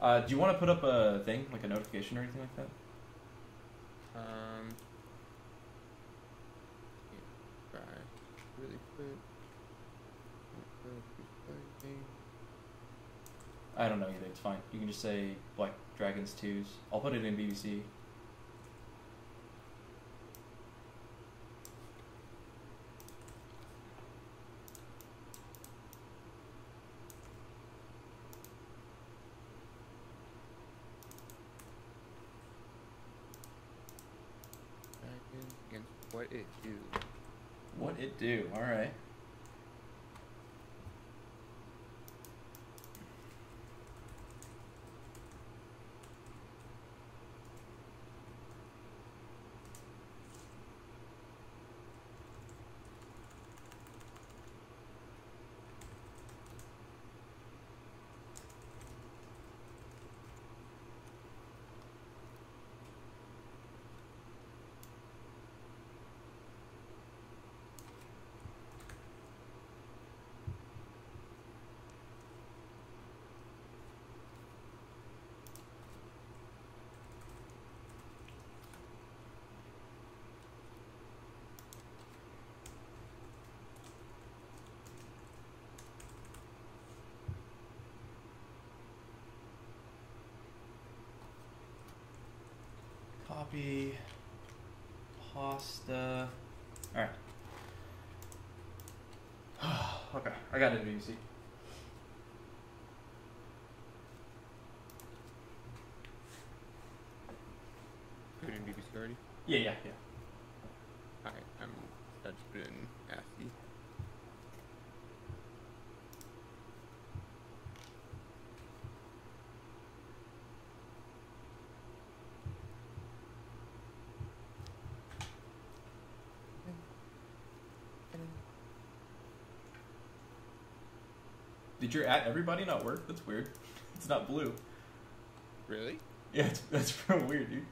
Uh, do you want to put up a thing, like a notification or anything like that? Um. Try really quick. I don't know either. It's fine. You can just say Black Dragons 2s. I'll put it in BBC. Dragon against what it do. What it do? All right. Copy. Pasta. All right. okay, I got it BBC. Put in BBC already. Yeah, yeah, yeah. Alright, I'm. That's been ASCII. Did your at everybody not work? That's weird. It's not blue. Really? Yeah, it's, that's real weird, dude.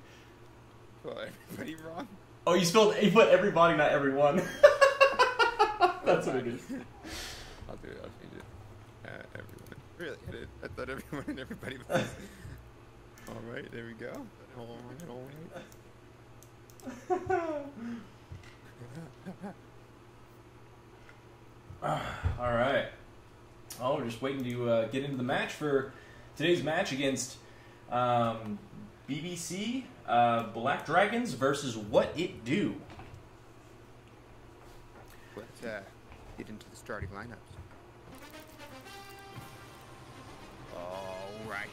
Well, everybody wrong. Oh, you spelled you put everybody, not everyone. that's what it is. I'll do it. I'll change it. Uh, everyone. Really? I, did, I thought everyone and everybody was. all right, there we go. All right, all right. All right. Oh, we're just waiting to uh, get into the match for today's match against um, BBC uh, Black Dragons versus What It Do. Let's uh, get into the starting lineups. All right.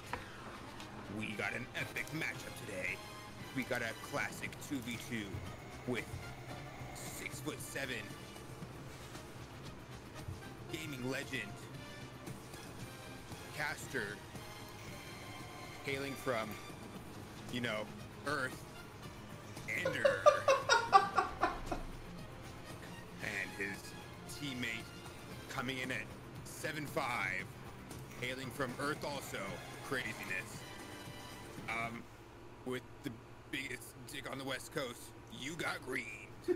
We got an epic matchup today. We got a classic 2v2 with six foot seven gaming legend caster hailing from, you know, Earth, Ender. and his teammate coming in at 7-5, hailing from Earth also, craziness. Um, with the biggest dick on the West Coast, you got green.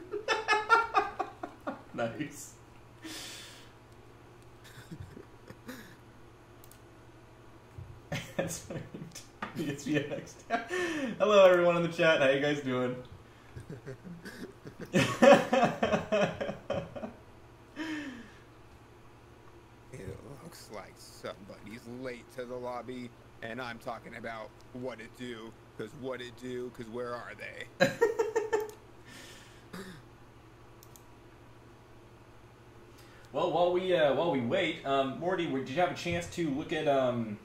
Nice. That's right. PSVX. Hello, everyone in the chat. How you guys doing? It looks like somebody's late to the lobby, and I'm talking about what it do, because what it do, because where are they? well, while we uh, while we wait, um, Morty, did you have a chance to look at um,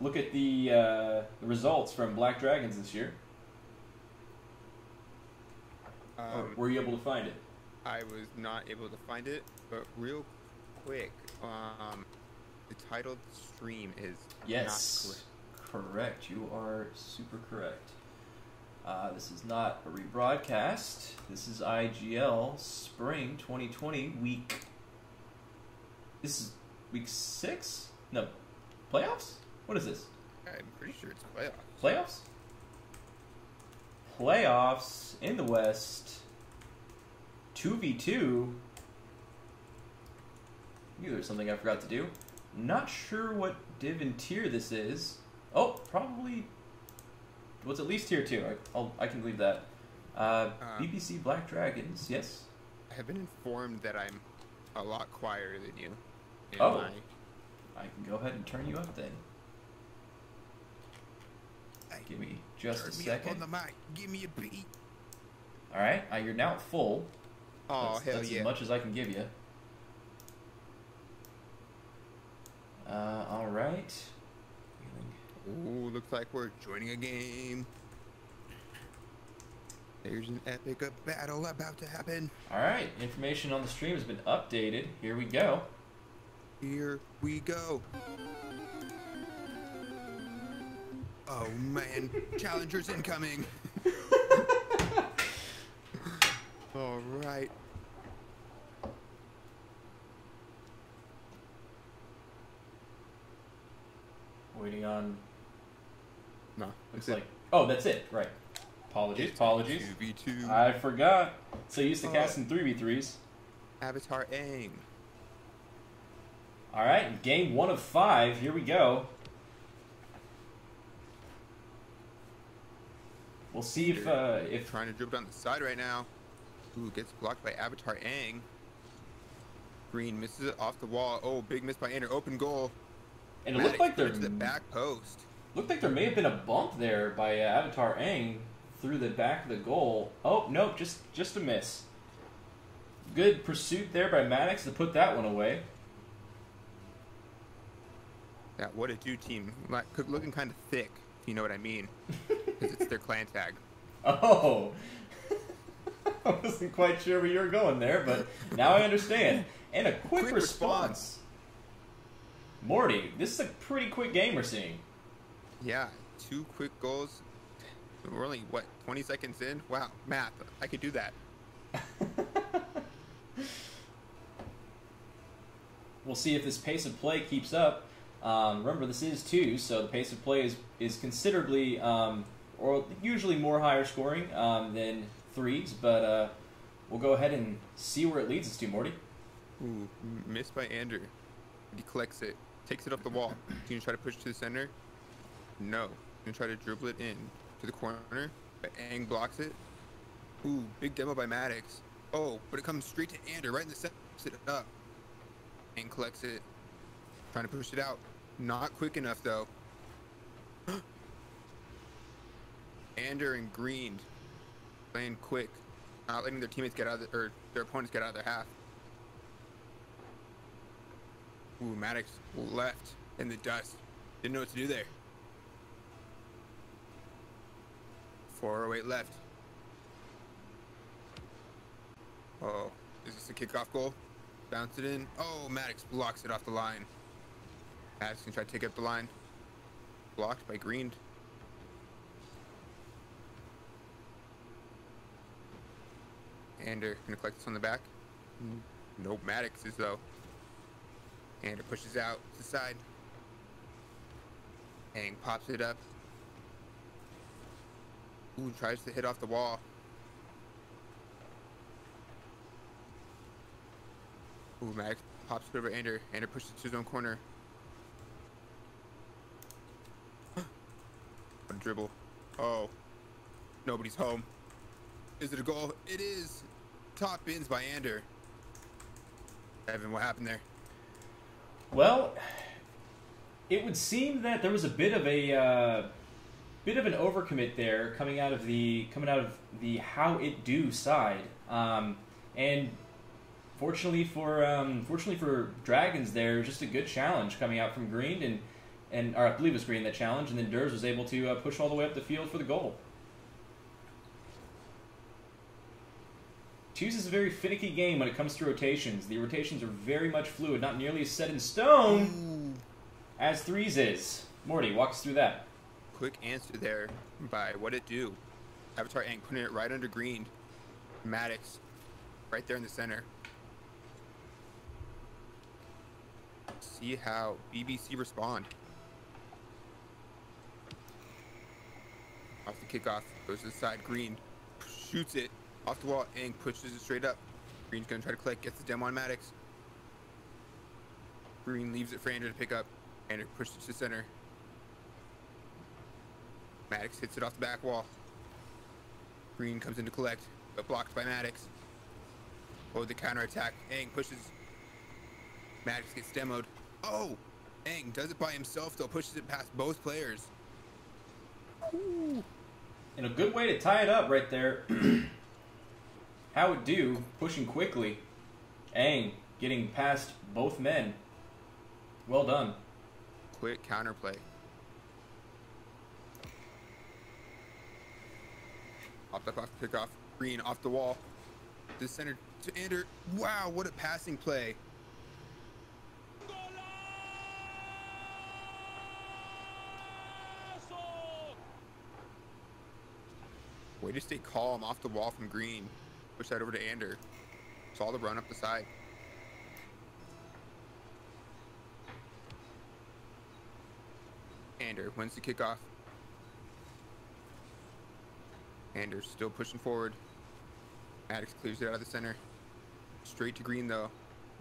look at the, uh, the results from Black Dragons this year? Um, were you able to find it? I was not able to find it, but real quick, um, the titled stream is Yes. Correct. You are super correct. Uh, this is not a rebroadcast. This is IGL Spring 2020 week. This is week six? No, playoffs. What is this? I'm pretty sure it's playoffs. Playoffs. Playoffs in the West. Two v two. Knew there's something I forgot to do. Not sure what div and tier this is. Oh, probably. Well, at least tier two. I, I'll, I can leave that. Uh, Uh, BBC Black Dragons. Yes. I have been informed that I'm a lot quieter than you. in Oh. I can go ahead and turn you up then. Give me just a Turn up second. on the mic. Give me a beat. All right, uh, you're now full. Oh that's, hell that's yeah! as much as I can give you. Uh, all right. Ooh, looks like we're joining a game. There's an epic battle about to happen. All right, information on the stream has been updated. Here we go. Here we go. Oh man, challengers incoming. All right. Waiting on. No, Looks that's it. like. Oh, that's it. Right. Apologies. Apologies. 2v2. I forgot. So used to Oh. casting three v threes. Avatar Aang. All right, game one of five. Here we go. We'll see if uh, if Trying to dribble down the side right now. Ooh, gets blocked by Avatar Aang. Green misses it off the wall. Oh, big miss by Ander. Open goal. and it looked like there the back post. looked like there may have been a bump there by uh, Avatar Aang through the back of the goal. Oh nope, just just a miss. Good pursuit there by Maddox to put that one away. Yeah, what a do team. Like, looking kind of thick, if you know what I mean. 'Cause it's their clan tag. Oh, I wasn't quite sure where you were going there, but now I understand. And a quick, Quick response. response. Morty, this is a pretty quick game we're seeing. Yeah, two quick goals. We're only, what, 20 seconds in? Wow, math. I could do that. We'll see if this pace of play keeps up. Um, remember, this is two, so the pace of play is, is considerably, um, or usually more higher scoring um, than threes, but uh, we'll go ahead and see where it leads us to, Morty. Ooh, missed by Andrew. He collects it, takes it up the wall. Can you try to push it to the center? No. Can you try to dribble it in to the corner? But Aang blocks it. Ooh, big demo by Maddox. Oh, but it comes straight to Andrew right in the center. It up. Aang collects it. Trying to push it out. Not quick enough though. Ander and Green playing quick, not letting their teammates get out of the, or their opponents get out of their half. Ooh, Maddox left in the dust. Didn't know what to do there. 408 left. Oh, is this a kickoff goal? Bounce it in. Oh, Maddox blocks it off the line. Maddox can try to take up the line. Blocked by Green. Ander gonna collect this on the back. Mm-hmm. No Maddox is though. Ander pushes out to the side. Hang pops it up. Ooh, tries to hit off the wall. Ooh, Maddox pops it over Ander. Ander pushes it to his own corner. dribble. Oh. Nobody's home. Is it a goal? It is. Top bins by Ander. Evan, what happened there? Well, it would seem that there was a bit of a uh, bit of an overcommit there coming out of the coming out of the how it do side, um, and fortunately for um, fortunately for Dragons, there just a good challenge coming out from Green and and or I believe it was Green that challenge, and then Durs was able to uh, push all the way up the field for the goal. Twos is a very finicky game when it comes to rotations. The rotations are very much fluid, not nearly as set in stone Ooh. as threes is. Morty, walk us through that. Quick answer there by what it do. Avatar Aang putting it right under green. Maddox right there in the center. See how BBC respond. Off the kickoff, goes to the side. Green shoots it off the wall. Aang pushes it straight up. Green's gonna try to click, gets the demo on Maddox. Green leaves it for Andrew to pick up. Andrew pushes it to center. Maddox hits it off the back wall. Green comes in to collect, but blocked by Maddox. Oh, the counterattack. Aang pushes. Maddox gets demoed. Oh! Aang does it by himself, though, pushes it past both players. And a good way to tie it up right there. How it do, pushing quickly. Aang getting past both men. Well done. Quick counterplay. Off the off. Green off the wall. The center to Ander. Wow, what a passing play. Way to stay calm off the wall from Green. Push that over to Ander. Saw the run up the side. Ander wins the kickoff. Anders still pushing forward. Maddox clears it out of the center. Straight to Green though.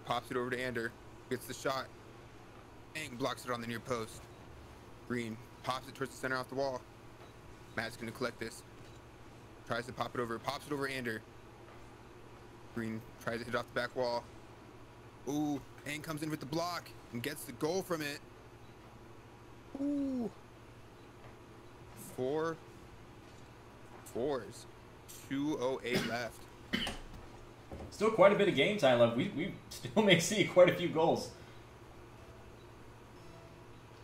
Pops it over to Ander. Gets the shot. Aang blocks it on the near post. Green pops it towards the center off the wall. Matt's gonna collect this. Tries to pop it over. Pops it over Ander. Green tries to hit off the back wall. Ooh, Aang comes in with the block and gets the goal from it. Ooh. Four fours. 208 left. Still quite a bit of game time left. We, we still may see quite a few goals.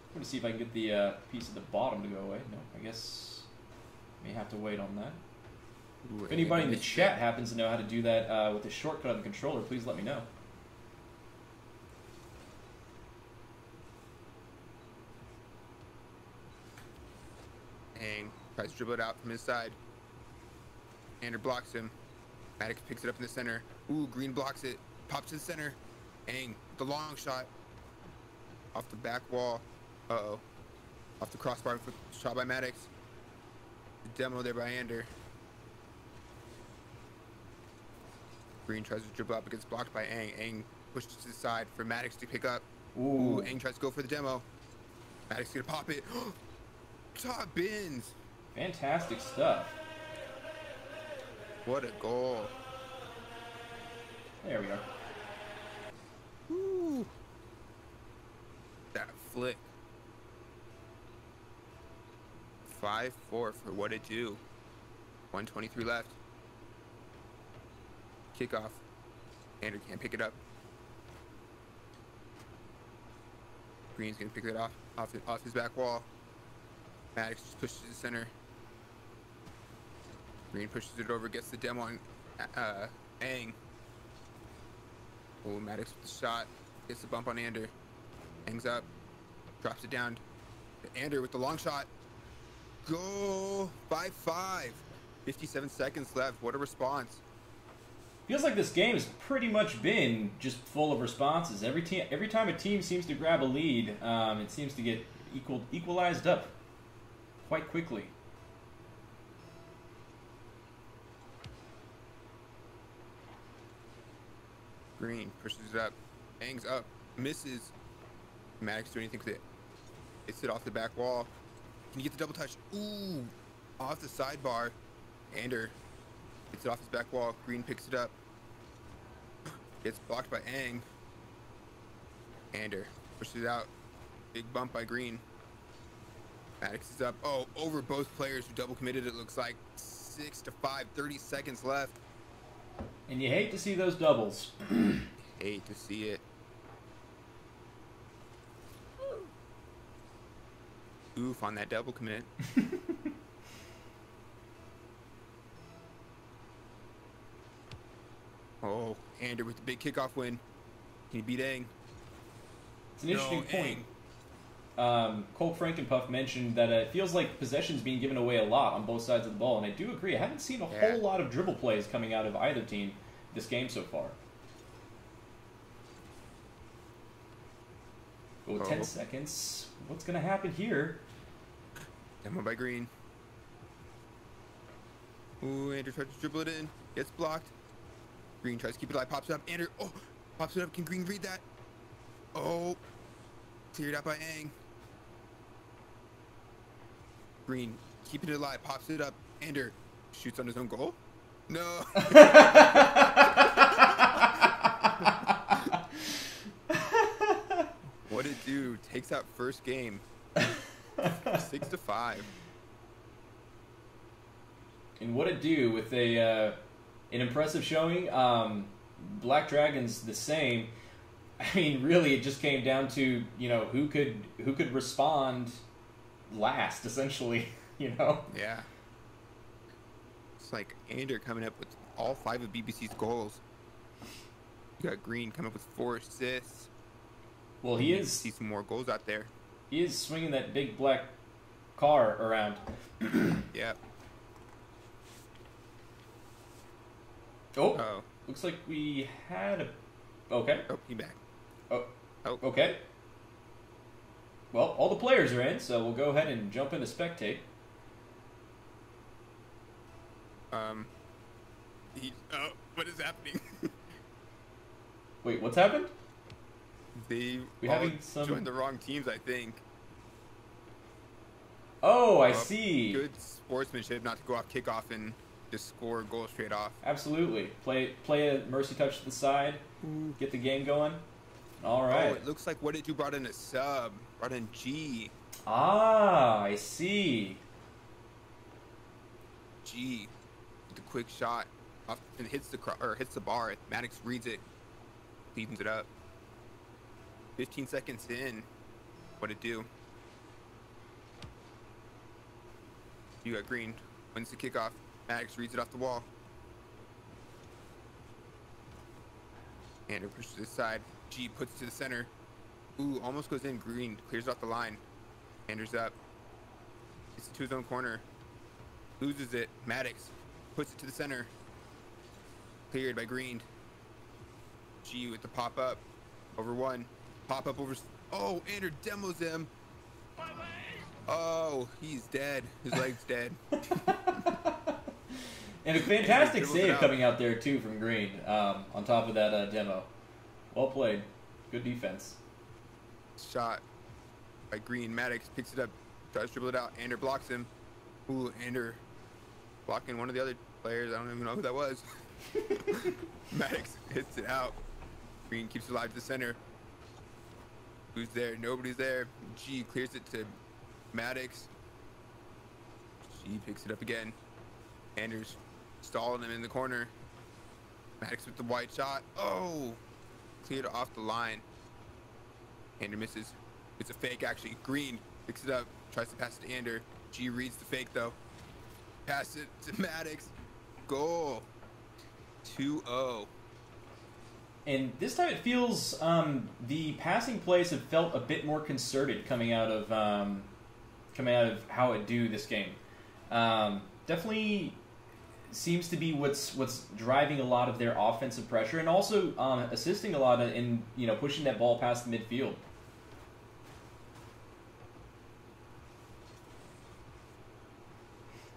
I'm gonna see if I can get the uh, piece at the bottom to go away. No, I guess may have to wait on that. Ooh, If anybody in the chat happens to know how to do that uh, with the shortcut on the controller, please let me know. Aang tries to dribble it out from his side. Ander blocks him. Maddox picks it up in the center. Ooh, Green blocks it. Pops to the center. Aang, the long shot. Off the back wall. Uh-oh. Off the crossbar shot by Maddox. The demo there by Ander. Green tries to dribble up, but gets blocked by Aang. Aang pushes to the side for Maddox to pick up. Ooh, Ooh, Aang tries to go for the demo. Maddox gonna pop it. Top bins. fantastic stuff. What a goal. There we are. Woo. That flick. 5 4 for what it do. 123 left. Kickoff. Andrew can't pick it up. Green's gonna pick it off off, off his back wall. Maddox just pushes to the center. Green pushes it over, gets the demo on uh, Aang. Oh, Maddox with the shot. Gets the bump on Ander. Hangs up. Drops it down. Ander with the long shot. Go! 5-5. 57 seconds left. What a response. Feels like this game has pretty much been just full of responses. Every team, every time a team seems to grab a lead, um, it seems to get equal equalized up quite quickly. Green pushes it up. Hangs up. Misses. Maddox do anything with it. Hits it off the back wall. Can you get the double touch? Ooh! Off the sidebar. Ander hits it off his back wall. Green picks it up. Gets blocked by Aang. Ander pushes it out. Big bump by Green. Maddox is up. Oh, over both players who double committed, it looks like. Six to five, 30 seconds left. And you hate to see those doubles. Hate to see it. Oof on that double commit. oh, Ander with the big kickoff win. Can you beat Aang? It's an interesting No, point. Um, Cole Frankenpuff mentioned that uh, it feels like possession's being given away a lot on both sides of the ball, and I do agree. I haven't seen a Yeah. whole lot of dribble plays coming out of either team this game so far. Oh, 10 Oh. seconds. What's going to happen here? Demo by Green. Ooh, Ander tries to dribble it in. Gets blocked. Green tries to keep it alive. Pops it up. Ander, oh, pops it up. Can Green read that? Oh, cleared out by Aang. Green keeping it alive, pops it up. Ander shoots on his own goal. No. what it do? Takes out first game. Six to five. And what it do with a uh, an impressive showing? Um, Black Dragons the same. I mean, really, it just came down to you know who could who could respond last, essentially. You know. Yeah. It's like Ander coming up with all five of BBC's goals. You got Green coming up with four assists. Well, he is see some more goals out there. he is swinging that big black car around. Yeah. Oh, Oh. looks like we had a. Okay. Oh, he back. Oh. Oh. Okay. Well, all the players are in, so we'll go ahead and jump into spectate. Um. He. Oh, what is happening? Wait, what's happened? they We all having some- joined the wrong teams, I think. Oh, I Uh, see. Good sportsmanship not to go off kickoff and just score a goal straight off. Absolutely. Play play a mercy touch to the side, get the game going. All right. Oh, it looks like what did you brought in a sub? Brought in G. ah, I see. G. The quick shot off and hits the cro- or hits the bar. Maddox reads it, cleans it up. 15 seconds in, what it do? You got Green wins the kickoff. Maddox reads it off the wall. Ander pushes to the side. G puts it to the center. Ooh, almost goes in. Green clears off the line. Anders up. It's to his own corner. Loses it. Maddox puts it to the center. Cleared by Green. G with the pop up. Over one. Pop up over. Oh, Ander demos him. Oh, he's dead. His leg's dead. And a fantastic save coming out there too from Green. Um, on top of that uh, demo, well played. Good defense. Shot by Green. Maddox picks it up. Tries to dribble it out. Ander blocks him. Ooh, Ander blocking one of the other players. I don't even know who that was. Maddox hits it out. Green keeps it alive to the center. Who's there? Nobody's there. G clears it to Maddox. G picks it up again. Anders stalling him in the corner. Maddox with the wide shot. Oh! Cleared off the line. Ander misses. It's a fake, actually. Green picks it up, tries to pass it to Ander. G reads the fake, though. Pass it to Maddox. Goal. 2 0. And this time it feels um, the passing plays have felt a bit more concerted coming out of um, coming out of how it do this game. Um, definitely seems to be what's what's driving a lot of their offensive pressure and also um, assisting a lot in you know pushing that ball past the midfield.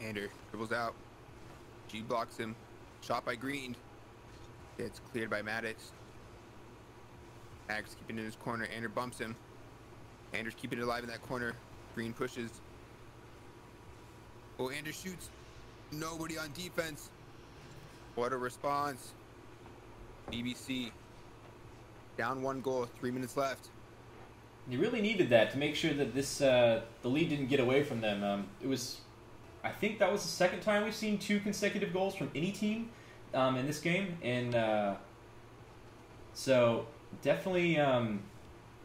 Ander dribbles out. G blocks him. Shot by Green. Gets cleared by Maddox. Maddox keeping in his corner. Ander bumps him. Anders keeping it alive in that corner. Green pushes. Oh, Ander shoots. Nobody on defense. What a response. BBC. Down one goal. Three minutes left. You really needed that to make sure that this uh, the lead didn't get away from them. Um, it was, I think that was the second time we've seen two consecutive goals from any team um, in this game, and uh, so definitely, um,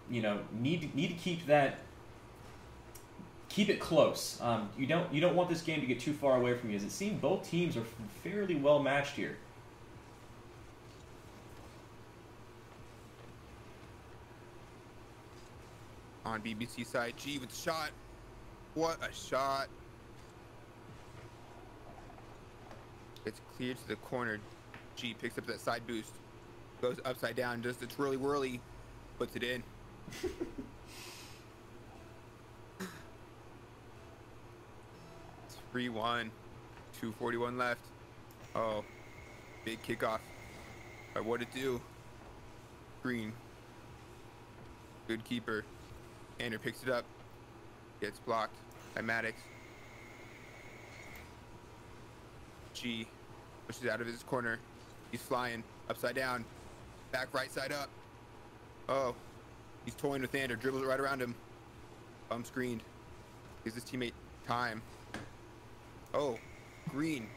you know, need need to keep that keep it close. Um, you don't you don't want this game to get too far away from you, as it seems both teams are fairly well matched here. On BBC side, G with the shot. What a shot. It's cleared to the corner. G picks up that side boost. Goes upside down, does the twirly whirly, puts it in. Three one, two forty one left. Oh, big kickoff. By what it do? Green. Good keeper. Ander picks it up. Gets blocked by Maddox. G. Pushes out of his corner. He's flying upside down. Back right side up. Oh. He's toying with Ander. Dribbles it right around him. Bum screened. Gives his teammate time. Oh. Green.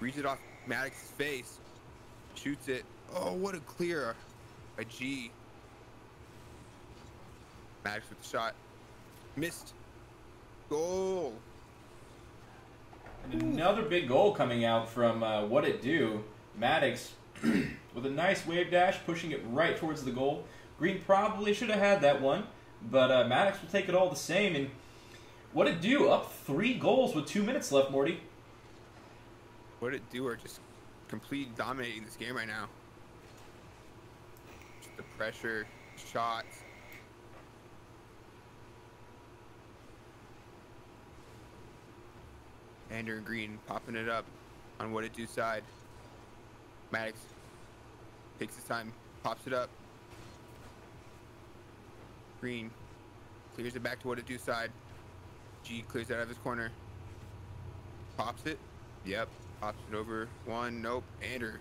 Reads it off Maddox's face. Shoots it. Oh, what a clear by G. Maddox with the shot. Missed. Goal. And another big goal coming out from uh, what it do. Maddox with a nice wave dash, pushing it right towards the goal. Green probably should have had that one, but uh, Maddox will take it all the same. And what it do? Up three goals with two minutes left, Morty. What it do are just completely dominating this game right now. Just the pressure, shots. Ander and Green popping it up on what it do side. Maddox takes his time, pops it up. Green clears it back to what it do side. G clears out of his corner. Pops it. Yep. Pops it over. One. Nope. Ander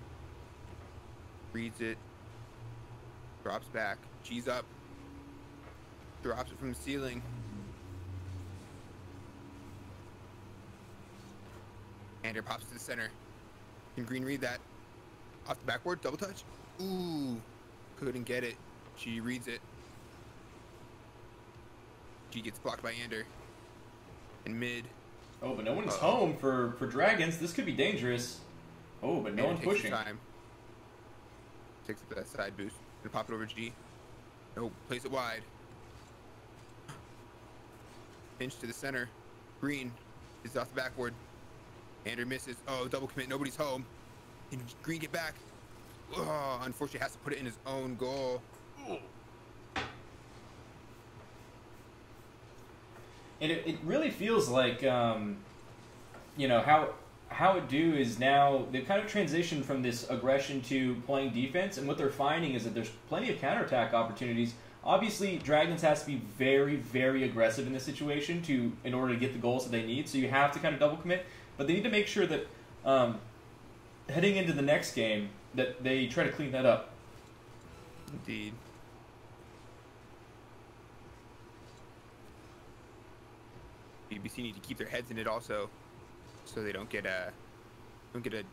reads it. Drops back. G's up. Drops it from the ceiling. Ander pops to the center. Can Green read that? Off the backboard, double touch. Ooh, couldn't get it. She reads it. G gets blocked by Ander. In mid. Oh, but no one's Uh-oh. home for, for Dragons. This could be dangerous. Oh, but no Ander one's takes pushing. Time. Takes that side boost. Gonna pop it over G. Nope, plays it wide. Pinch to the center. Green is off the backboard. Ander misses. Oh, double commit. Nobody's home. Can Green get back? Oh, unfortunately, has to put it in his own goal. And it, it really feels like, um, you know, how how it do is now they've kind of transitioned from this aggression to playing defense, and what they're finding is that there's plenty of counterattack opportunities. Obviously, Dragons has to be very, very aggressive in this situation to in order to get the goals that they need. So you have to kind of double commit, but they need to make sure that um, heading into the next game that they try to clean that up. Indeed. BBC need to keep their heads in it also, so they don't get a don't get a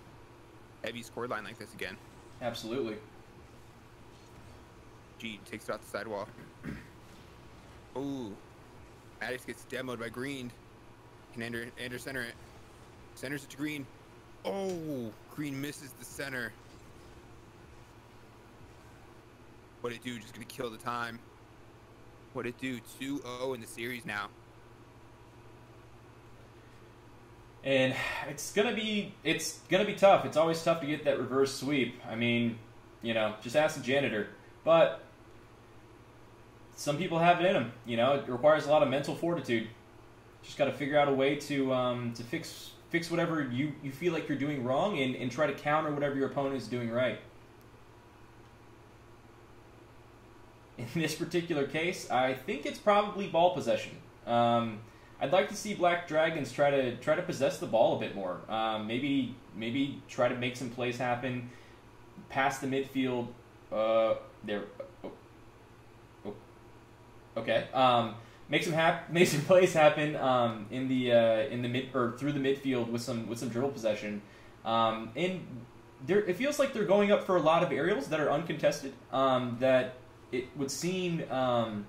heavy score line like this again. Absolutely. G takes it off the sidewall. Ooh, Maddox gets demoed by Green. Can Ender, Ender center it? Centers it to Green. Oh, Green misses the center. What it do? Just gonna kill the time. What it do? 2-0 in the series now. And it's gonna be it's gonna be tough. It's always tough to get that reverse sweep. I mean, you know, just ask the janitor. But some people have it in them. You know, it requires a lot of mental fortitude. Just got to figure out a way to um, to fix fix whatever you, you feel like you're doing wrong and, and try to counter whatever your opponent is doing right. In this particular case, I think it's probably ball possession. Um, I'd like to see Black Dragons try to try to possess the ball a bit more. Um, maybe maybe try to make some plays happen past the midfield. Uh, there. Oh, oh, okay. Um, make some hap- make some plays happen um, in the uh, in the mid or through the midfield with some with some dribble possession. Um, and there, it feels like they're going up for a lot of aerials that are uncontested. Um, that it would seem um,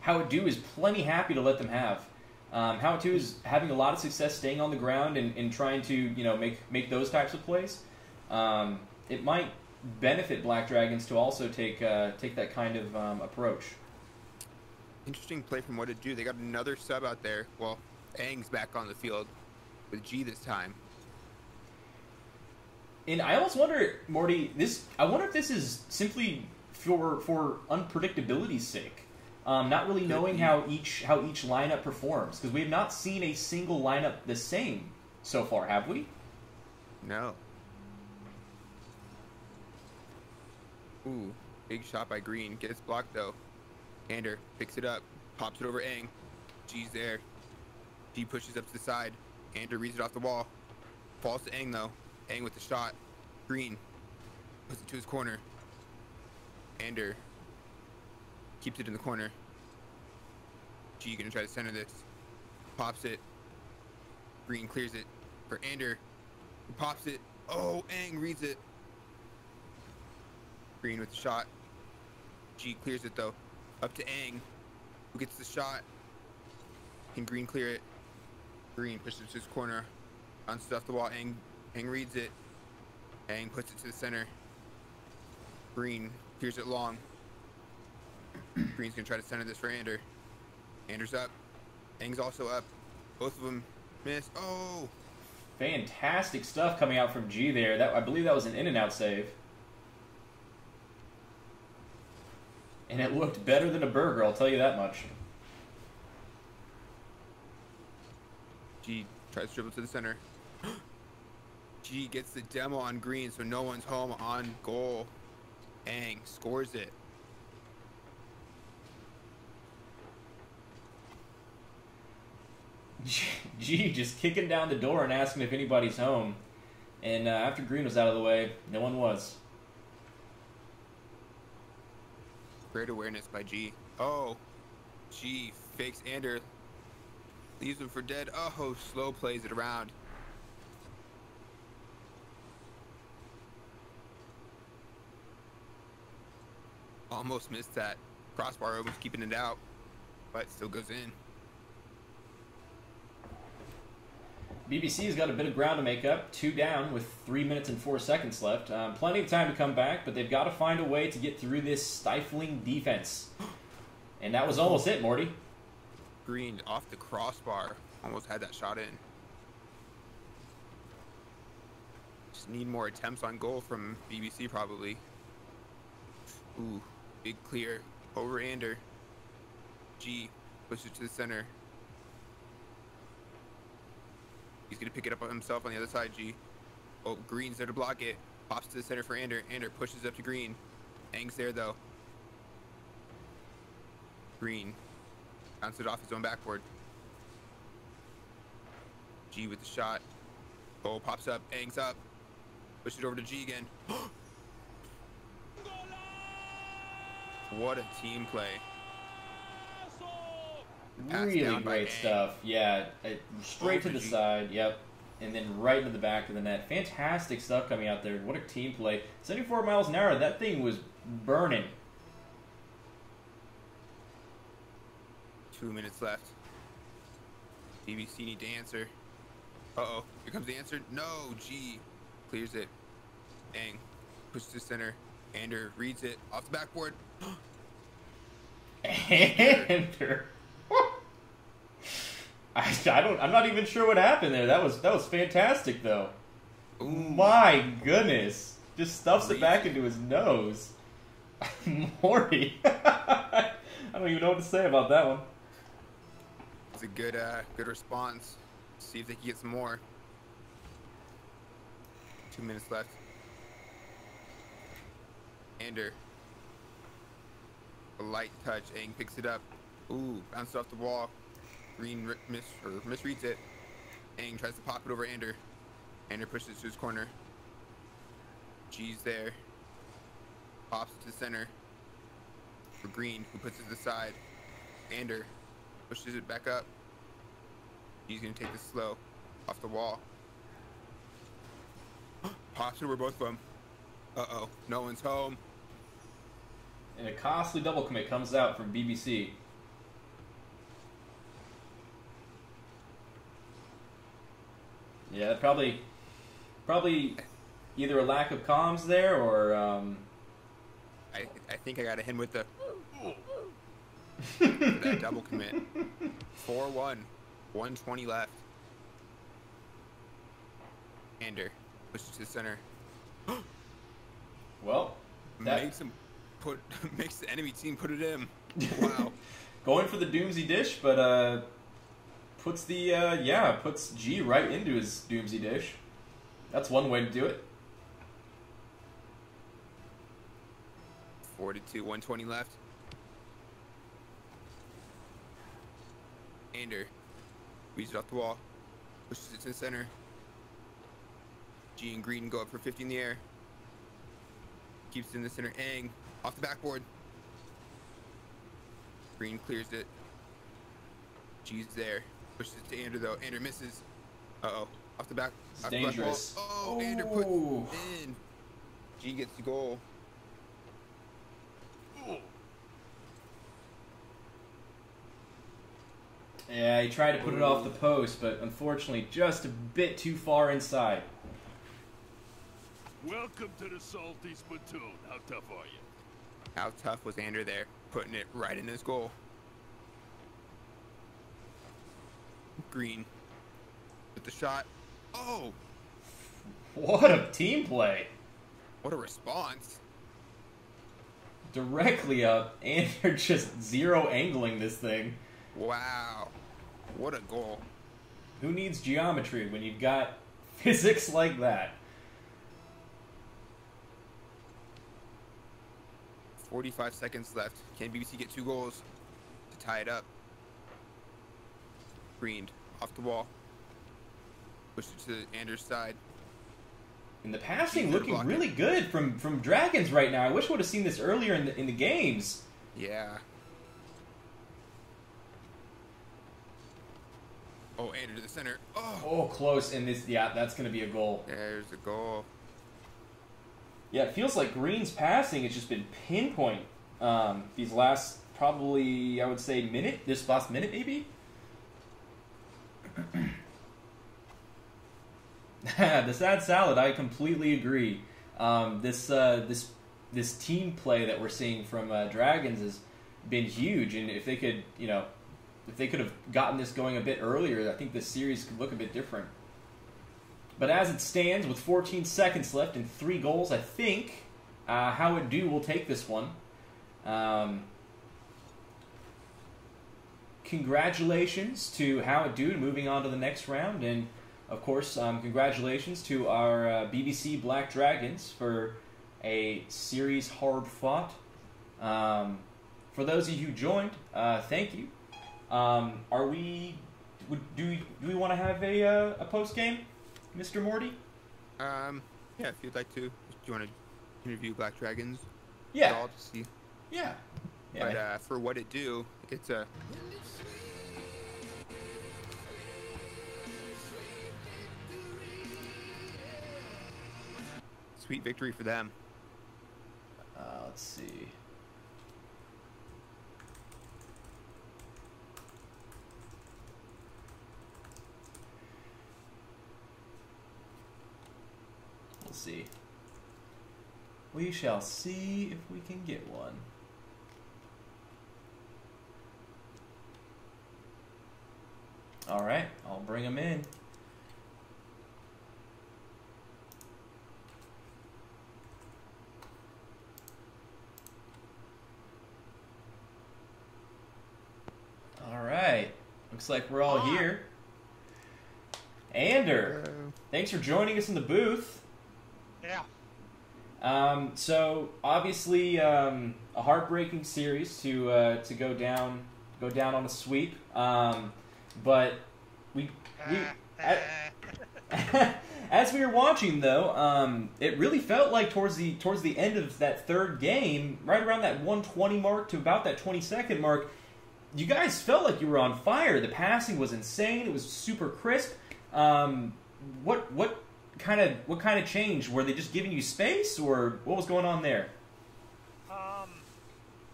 how it do is plenty happy to let them have. Um, how it do is having a lot of success staying on the ground and, and trying to you know make make those types of plays. Um, it might benefit Black Dragons to also take uh, take that kind of um, approach. Interesting play from what it do. They got another sub out there. Well, Aang's back on the field with G this time. And I almost wonder, Morty, this I wonder if this is simply for for unpredictability's sake. Um, not really knowing how each how each lineup performs because we have not seen a single lineup the same so far, have we? No. Ooh, big shot by Green. Gets blocked though. Ander picks it up, pops it over Aang. G's there. G pushes up to the side. Ander reads it off the wall. Falls to Aang though. Aang with the shot. Green. Puts it to his corner. Ander. Keeps it in the corner. G gonna try to center this. Pops it. Green clears it for Ander. Pops it. Oh, Aang reads it. Green with the shot. G clears it though. Up to Aang, who gets the shot. Can Green clear it? Green pushes his corner. Unstuff the wall. Ang, Aang reads it. Aang puts it to the center. Green clears it long. Green's gonna try to center this for Ander. Ander's up. Aang's also up. Both of them miss. Oh! Fantastic stuff coming out from G there. That I believe that was an in and out save. And it looked better than a burger, I'll tell you that much. G tries to dribble to the center. G gets the demo on green, so no one's home on goal. Aang scores it. G just kicking down the door and asking if anybody's home. And uh, after Green was out of the way, no one was. Great awareness by G. Oh, G fakes Ander. Leaves him for dead. Oh, slow plays it around. Almost missed that. Crossbar almost keeping it out, but still goes in. BBC's got a bit of ground to make up, two down with three minutes and four seconds left. Um, plenty of time to come back, but they've got to find a way to get through this stifling defense. And that was almost it, Morty. Green off the crossbar. Almost had that shot in. Just need more attempts on goal from BBC probably. Ooh, big clear over Ander. G pushes it to the center. He's gonna pick it up on himself on the other side, G. Oh, Green's there to block it. Pops to the center for Ander. Ander pushes up to Green. Aang's there though. Green bounces it off his own backboard. G with the shot. Oh, pops up. Aang's up. Pushes it over to G again. what a team play. Pass Really great Aang. stuff. Yeah, it, straight to the G. side. Yep. And then right into the back of the net. Fantastic stuff coming out there. What a team play. 74 miles an hour. That thing was burning. Two minutes left. BBC need to answer. Uh-oh. Here comes the answer. No. G clears it. Aang pushes to center. Ander reads it off the backboard. Ander. I, I don't. I'm not even sure what happened there. That was that was fantastic though. Ooh. My goodness, just stuffs it back into his nose. Morty. I don't even know what to say about that one. It's a good, uh, good response. See if they can get some more. Two minutes left. Ander. A light touch. Aang picks it up. Ooh, bounced off the wall. Green miss or misreads it. Aang tries to pop it over Ander. Ander pushes to his corner. G's there. Pops it to the center. For Green, who puts it to the side. Ander pushes it back up. He's gonna take this slow off the wall. Pops it over both of them. Uh oh, no one's home. And a costly double commit comes out from BBC. Yeah, probably, probably either a lack of comms there or um, I I think I got a hit with the that double commit. 4 1. 120 left. Ander pushes to the center. well, that, Makes him put makes the enemy team put it in. Wow. going for the Doomsee dish, but uh, puts the uh, yeah puts G right into his Doomsee dish. That's one way to do it. 42, 120 left. Ander weaves it off the wall, pushes it to the center. G and Green go up for 50 in the air. Keeps it in the center. Aang off the backboard. Green clears it. G's there. Pushes it to Ander though. Ander misses. Uh oh. Off the back. It's off the back dangerous. Oh, Ander puts it in. G gets the goal. Yeah, he tried to put it off the post, but unfortunately, just a bit too far inside. Welcome to the Salty Spittoon. How tough are you? How tough was Ander there? Putting it right in his goal. Green. With the shot. Oh, What a team play! what a response. Directly up, and they're just zero angling this thing. Wow. What a goal. Who needs geometry when you've got physics like that? 45 seconds left. Can BBC get two goals to tie it up? Green off the wall. Push it to Anders' side. And the passing looking really good from from Dragons right now. I wish we would have seen this earlier in the in the games. Yeah. Oh, Ander to the center. Oh, Oh, close. And this, yeah, that's going to be a goal. Yeah, there's a goal. Yeah, it feels like Green's passing has just been pinpoint um, these last probably I would say minute. This last minute maybe. the sad salad. I completely agree. Um, this uh, this this team play that we're seeing from uh, Dragons has been huge, and if they could, you know, if they could have gotten this going a bit earlier, I think this series could look a bit different. But as it stands, with 14 seconds left and three goals, I think uh, What It Do will take this one. Um, congratulations to What It Do moving on to the next round, and of course, um, congratulations to our uh, BBC Black Dragons for a series hard fought. Um, for those of you who joined, uh, thank you. Um, are we? Would, do we do we want to have a uh, a post game, Mr. Morty? Um, yeah, if you'd like to. Do you want to interview Black Dragons? Yeah, All to see. yeah, yeah. But uh, for what it do, it's a sweet victory for them. Uh, let's see. We'll see. We shall see if we can get one. All right, I'll bring him in. All right, looks like we're all here. Ander, thanks for joining us in the booth. Yeah. Um, so obviously, um, a heartbreaking series to uh, to go down go down on a sweep. Um, but we we as we were watching though, um, it really felt like towards the towards the end of that third game, right around that 120 mark to about that 20 second mark, you guys felt like you were on fire. The passing was insane. It was super crisp. Um, what what kind of what kind of change were they just giving you space or what was going on there? um,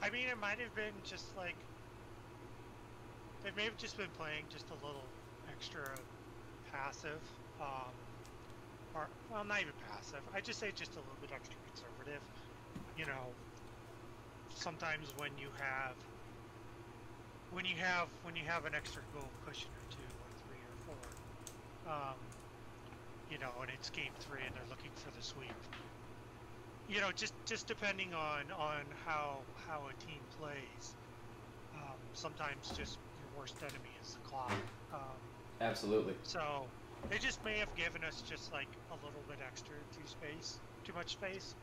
I mean, it might have been just like they may have just been playing just a little extra passive, um, or well, not even passive. I just say just a little bit extra conservative. You know, sometimes when you have when you have when you have an extra goal cushion or two or three or four, um, you know, and it's game three and they're looking for the sweep. You know, just just depending on on how how a team plays. Um, sometimes just worst enemy is the clock. Um, Absolutely. so they just may have given us just like a little bit extra too space, too much space.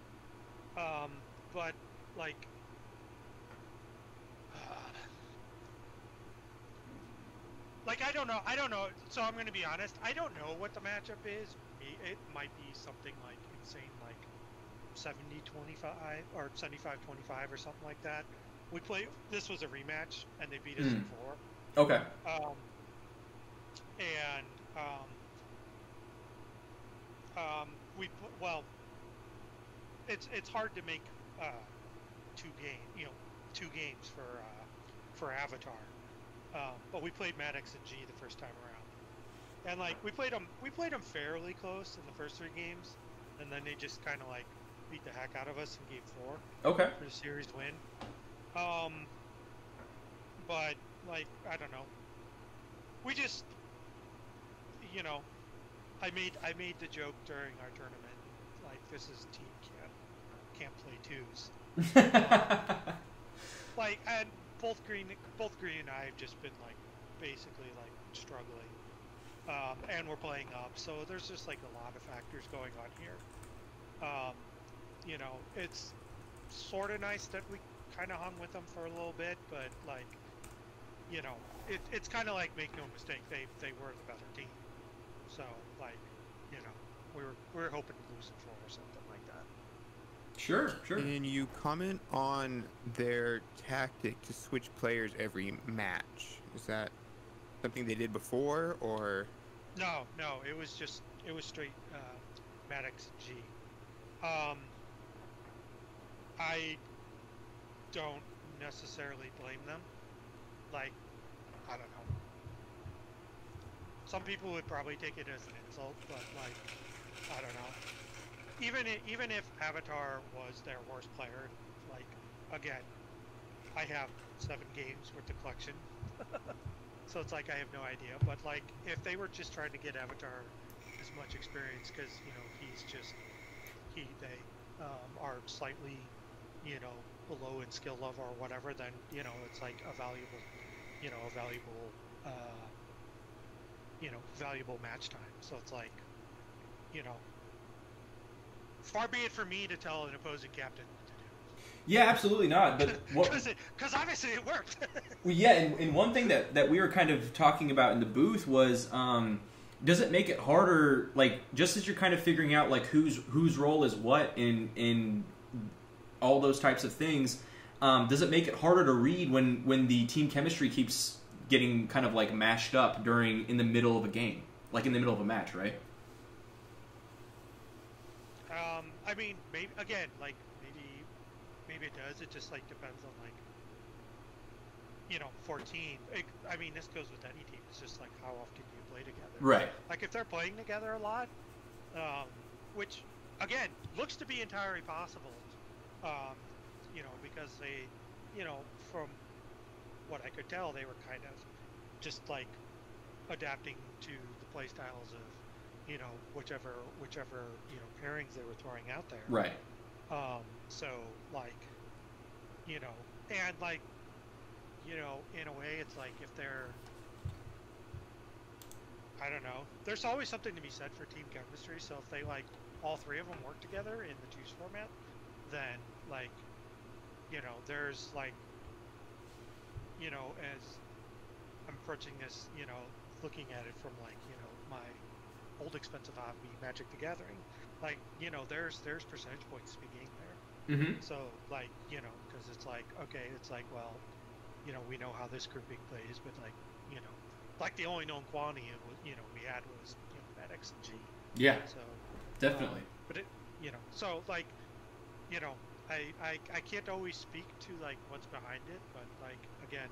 Um, but like, like I don't know, I don't know. So I'm going to be honest. I don't know what the matchup is it might be something like insane like 70 25 or 75 25 or something like that. We play this was a rematch and they beat us in Mm. four. Okay. Um, and um, um, we put, well, it's it's hard to make uh, two game you know two games for uh, for Avatar, um, but we played Maddox and G the first time around, and like we played them we played them fairly close in the first three games, and then they just kind of like beat the heck out of us in game four Okay. for the series win. Um, but like I don't know, we just you know, I made I made the joke during our tournament, like this is team can't can't play twos. Like and both Green both Green and I have just been like basically like struggling, um, and we're playing up, so there's just like a lot of factors going on here. Um, you know, it's sort of nice that we kind of hung with them for a little bit, but like, you know, it, it's kind of like make no mistake, they they were the better team. So like, you know, we were we were hoping to lose in four or something like that. sure, sure. Can you comment on their tactic to switch players every match? Is that something they did before, or No, no, it was just it was straight uh, Maddox G. Um, I don't necessarily blame them. Like, I don't know. Some people would probably take it as an insult, but like, I don't know. Even i even if Avatar was their worst player, like, again, I have seven games with the collection. So it's like I have no idea, but like if they were just trying to get Avatar as much experience because you know he's just he they um, are slightly you know below in skill level or whatever, then you know it's like a valuable you know a valuable uh, you know valuable match time. So it's like you know far be it for me to tell an opposing captain what to do. Yeah, absolutely not. But what? Because obviously it worked. Well, yeah, and, and one thing that, that we were kind of talking about in the booth was, um, does it make it harder? Like, just as you're kind of figuring out like whose whose role is what in in all those types of things, um, does it make it harder to read when when the team chemistry keeps getting kind of like mashed up during in the middle of a game, like in the middle of a match, right? Um, I mean, maybe again, like maybe, maybe it does. It just like depends on like, you know, fourteen. It, I mean, this goes with any team. It's just like how often do you play together. Right. Like if they're playing together a lot, um, which again looks to be entirely possible. Um, you know, because they, you know, from what I could tell, they were kind of just like adapting to the play styles of, you know, whichever whichever you know pairings they were throwing out there. Right. Um, so like, you know, and like, you know, in a way, it's like if they're, I don't know, there's always something to be said for team chemistry. So if they like all three of them work together in the juice format, then like, you know, there's like, you know, as I'm approaching this, you know, looking at it from like, you know, my old expensive hobby, Magic the Gathering, like, you know, there's there's percentage points to be gained there. Mm-hmm. So like you know, because it's like okay, it's like well, you know, we know how this grouping plays, but like you know, like the only known quantity you know we had was you know that X and G. Yeah, So definitely. um, but it you know, so like you know, I, I I can't always speak to like what's behind it, but like again,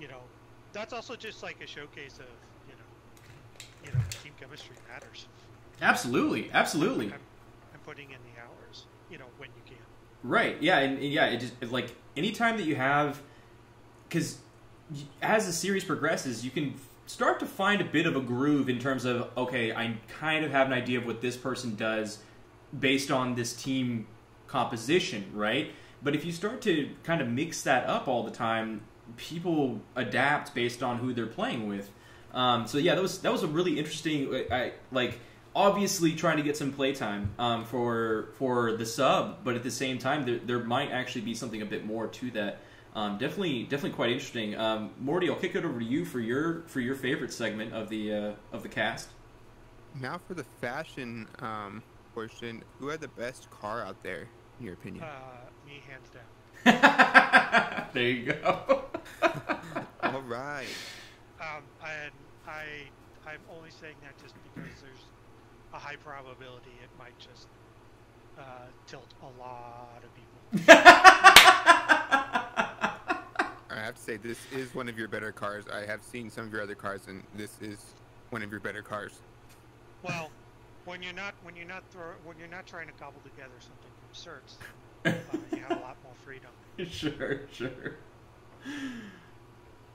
you know, that's also just like a showcase of you know, you know, team chemistry matters. Absolutely, absolutely. I'm, I'm putting in the hours, you know, when you can. Right. Yeah. And, and yeah, it just like anytime that you have, because as the series progresses, you can start to find a bit of a groove in terms of okay, I kind of have an idea of what this person does based on this team composition, right? But if you start to kind of mix that up all the time, people adapt based on who they're playing with. Um, so yeah, that was that was a really interesting. I like obviously trying to get some playtime um, for for the sub, but at the same time, there, there might actually be something a bit more to that. Um, definitely, definitely quite interesting. Um, Morty, I'll kick it over to you for your for your favorite segment of the uh, of the cast. now for the fashion um, portion. Who had the best car out there, in your opinion? Uh, me hands down. there you go. All right. Um, and I, I'm only saying that just because there's a high probability it might just uh, tilt a lot of people. I have to say, this is one of your better cars. I have seen some of your other cars, and this is one of your better cars. Well, when you're not when you're not throw, when you're not trying to cobble together something from certs, uh, you have a lot more freedom. sure, sure.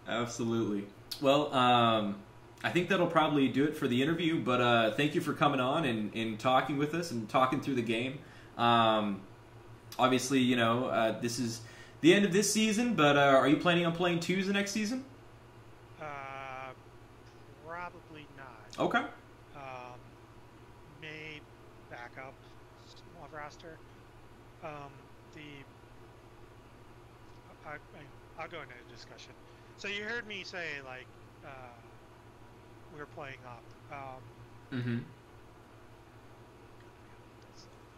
Absolutely. Well, um, I think that'll probably do it for the interview, but uh, thank you for coming on and, and talking with us and talking through the game. Um, obviously, you know, uh, this is the end of this season, but uh, are you planning on playing twos the next season? Uh, probably not. Okay. Um, may back up small roster. Um, the I, I, I'll go into a discussion. So you heard me say like uh, we are playing up. Um, Mm-hmm.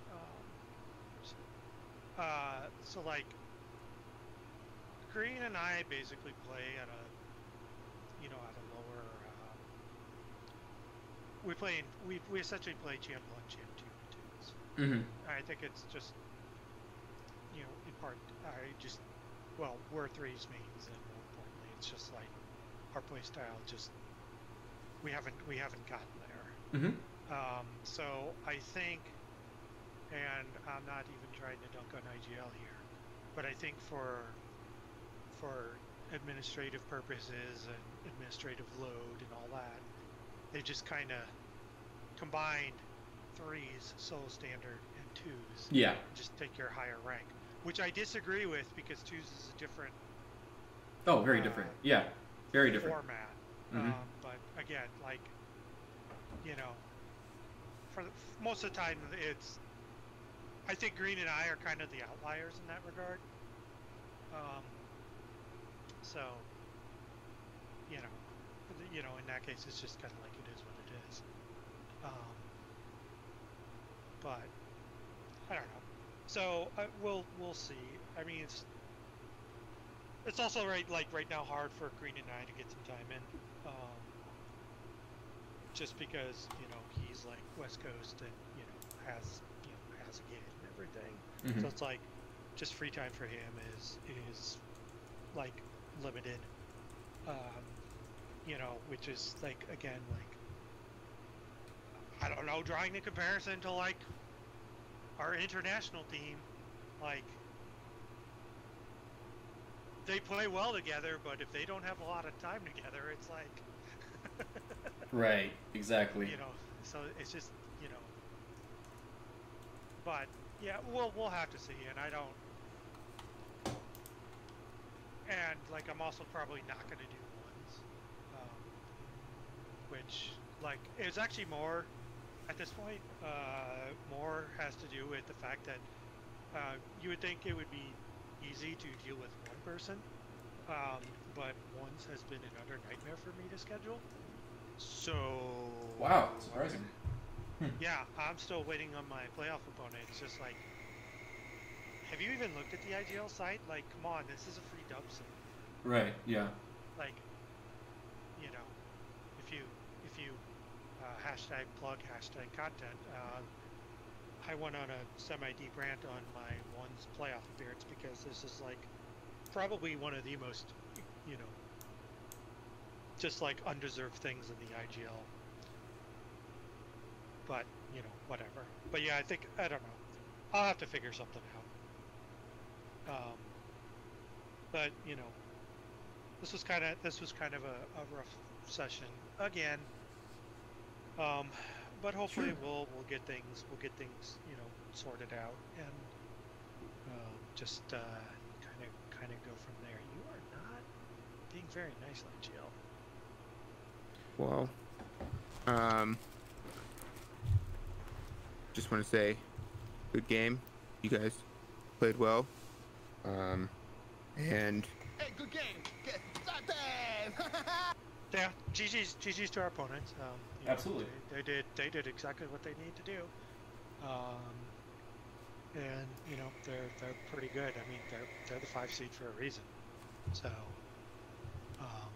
um, uh, so like Green and I basically play at a you know at a lower. Um, we play in, we we essentially play champ one, champ two, twos. Mm-hmm. I think it's just, you know, in part, I just, well, we're threes mains, and more importantly, it's just like our play style just, we haven't, we haven't gotten there. Mm-hmm. Um, so I think, and I'm not even trying to dunk on IGL here, but I think for, for administrative purposes and administrative load and all that, they just kind of combined threes, solo standard, and twos Yeah. just take your higher rank, which I disagree with because twos is a different Oh, very Uh, different. Yeah. Very different. format. Mhm. Um, but again, like you know, for the, most of the time, it's I think Green and I are kind of the outliers in that regard. Um, so you know, you know, in that case, it's just kind of like it is what it is. Um, but I don't know. So uh, we'll we'll see. I mean, it's it's also right like right now hard for Green and I to get some time in, um, just because you know he's like West Coast and you know has you know has a gig and everything. Mhm. So it's like just free time for him is is like limited. Um, you know, which is like again like I don't know, drawing the comparison to like our international team, like they play well together, but if they don't have a lot of time together, it's like Right. Exactly. you know, so it's just you know. But yeah, we'll we'll have to see, and I don't. And like, I'm also probably not going to do ones, um, which like it's actually more at this point. Uh, more has to do with the fact that uh, you would think it would be easy to deal with one person, um, but ones has been an utter nightmare for me to schedule. So Wow. Surprising. yeah, I'm still waiting on my playoff opponent. It's just like, have you even looked at the IGL site? Like, come on, this is a free dub site. Right. Yeah. Like, you know, if you if you uh, hashtag plug hashtag content, uh, I went on a semi-deep rant on my one's playoff appearance because this is like probably one of the most, you know, just like undeserved things in the IGL. But you know, whatever. But yeah, I think I don't know. I'll have to figure something out. Um, but you know, this was kind of this was kind of a, a rough session again. Um, but hopefully Sure. we'll we'll get things we'll get things you know sorted out and um, just uh, kind of kind of go from there. You are not being very nice, IGL. Well, um, just want to say, good game. You guys played well. Um, and Yeah, GG's GG's to our opponents. Um, you know, Absolutely. they, they did they did exactly what they need to do. Um, and you know they're they're pretty good. I mean they're they're the five seed for a reason. So, um,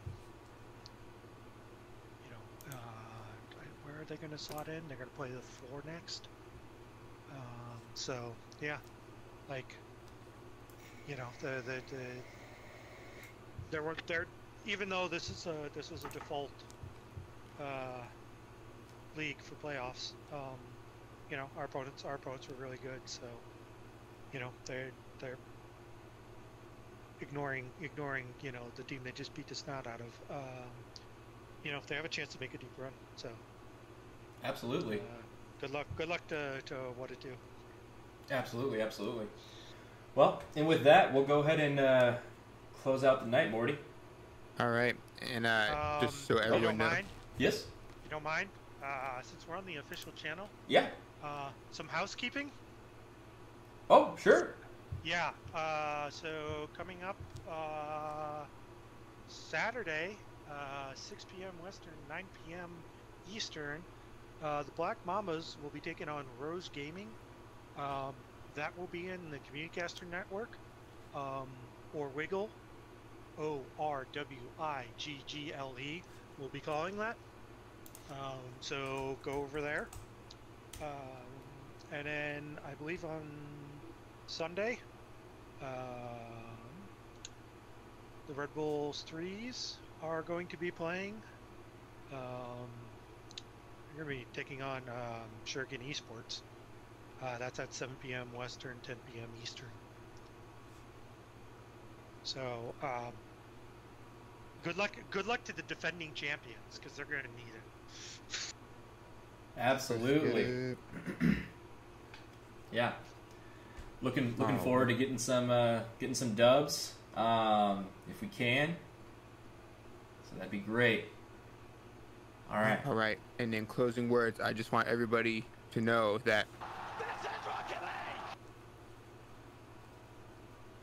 you know, uh, where are they going to slot in? They're going to play the four next. Um, so yeah, like you know the the, the there were there even though this is a this is a default uh, league for playoffs, um, you know our opponents our opponents were really good. So you know they're they're ignoring ignoring you know the team they just beat the snot out of. Um, you know if they have a chance to make a deep run. So Absolutely. uh, good luck good luck to to what it do. Absolutely, absolutely. Well, and with that, we'll go ahead and uh, close out the night, Morty. All right, and uh, Um, just so you everyone knows, mind? Yes. You don't mind? Uh, since we're on the official channel, Yeah. uh, some housekeeping. Oh, sure. Yeah. Uh, so coming up uh, Saturday, uh, 6 p.m. Western, 9 p.m. Eastern, uh, the Black Mamas will be taking on Rose Gaming. Um, that will be in the Communicaster Network, um, or Wiggle, O R W I G G L E. We'll be calling that. Um, so go over there. Um, and then I believe on Sunday, um, the Red Bulls threes are going to be playing. Um, they're going to be taking on um, Shuriken Esports. Uh, that's at 7 p.m. Western, 10 p.m. Eastern. So, um, good luck. Good luck to the defending champions because they're going to need it. Absolutely. Yeah. Looking looking Oh. forward to getting some uh, getting some dubs um, if we can. So that'd be great. All right. All right, and then closing words. I just want everybody to know that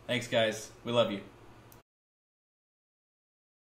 Thanks, guys. We love you.